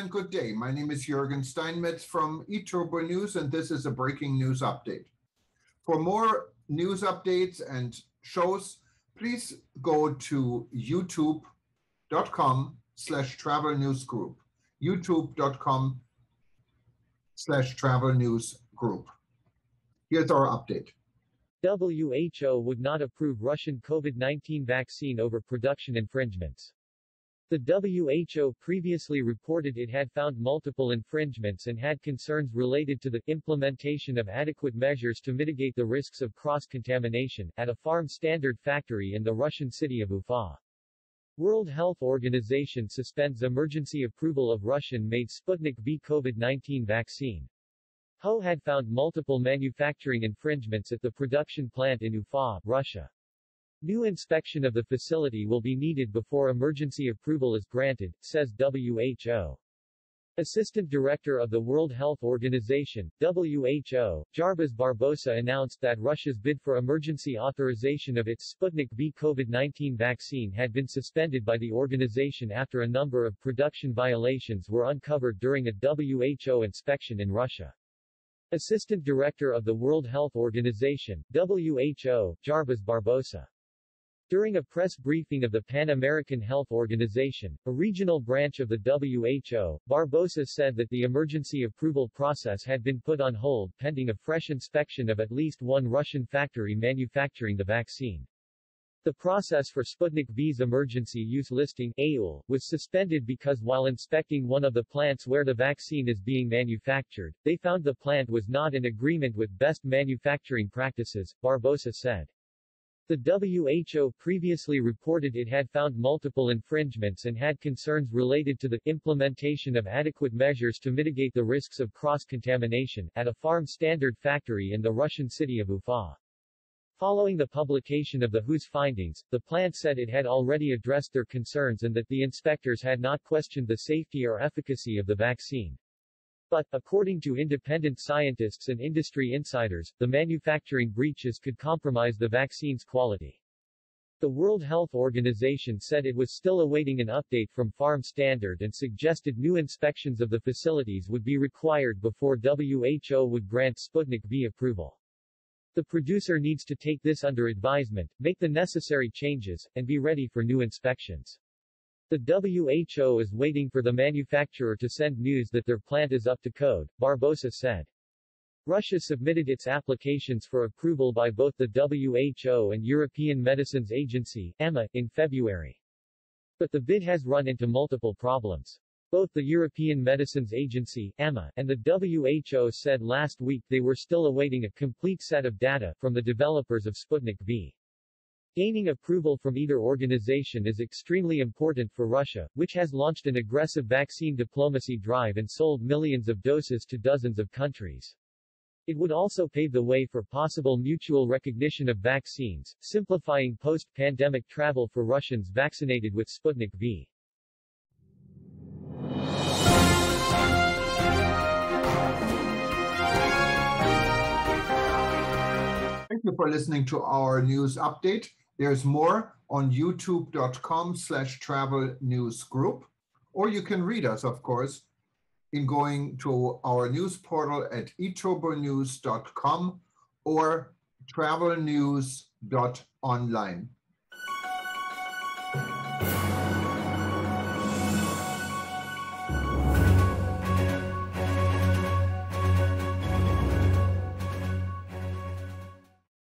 and good day. My name is Jürgen Steinmetz from eTurbo News, and this is a breaking news update. For more news updates and shows, please go to youtube.com slash travel news group, youtube.com slash travel news group. Here's our update. WHO would not approve Russian COVID-19 vaccine over production infringements. The WHO previously reported it had found multiple infringements and had concerns related to the implementation of adequate measures to mitigate the risks of cross-contamination at a Pharmstandard factory in the Russian city of Ufa. World Health Organization suspends emergency approval of Russian-made Sputnik V COVID-19 vaccine. WHO had found multiple manufacturing infringements at the production plant in Ufa, Russia. New inspection of the facility will be needed before emergency approval is granted, says WHO. Assistant Director of the World Health Organization, WHO, Jarbas Barbosa announced that Russia's bid for emergency authorization of its Sputnik V COVID-19 vaccine had been suspended by the organization after a number of production violations were uncovered during a WHO inspection in Russia. Assistant Director of the World Health Organization, WHO, Jarbas Barbosa during a press briefing of the Pan American Health Organization, a regional branch of the WHO, Barbosa said that the emergency approval process had been put on hold pending a fresh inspection of at least one Russian factory manufacturing the vaccine. The process for Sputnik V's emergency use listing EUL, was suspended because while inspecting one of the plants where the vaccine is being manufactured, they found the plant was not in agreement with best manufacturing practices, Barbosa said. The WHO previously reported it had found multiple infringements and had concerns related to the implementation of adequate measures to mitigate the risks of cross-contamination at a Pharmstandard factory in the Russian city of Ufa. Following the publication of the WHO's findings, the plant said it had already addressed their concerns and that the inspectors had not questioned the safety or efficacy of the vaccine. But, according to independent scientists and industry insiders, the manufacturing breaches could compromise the vaccine's quality. The World Health Organization said it was still awaiting an update from Pharmstandard and suggested new inspections of the facilities would be required before WHO would grant Sputnik V approval. The producer needs to take this under advisement, make the necessary changes, and be ready for new inspections. The WHO is waiting for the manufacturer to send news that their plant is up to code, Barbosa said. Russia submitted its applications for approval by both the WHO and European Medicines Agency EMA, in February. But the bid has run into multiple problems. Both the European Medicines Agency EMA, and the WHO said last week they were still awaiting a complete set of data from the developers of Sputnik V. Gaining approval from either organization is extremely important for Russia, which has launched an aggressive vaccine diplomacy drive and sold millions of doses to dozens of countries. It would also pave the way for possible mutual recognition of vaccines, simplifying post-pandemic travel for Russians vaccinated with Sputnik V. Thank you for listening to our news update. There's more on youtube.com slash travel news group, or you can read us, of course, in going to our news portal at eturbonews.com or travelnews.online.